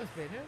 That's better.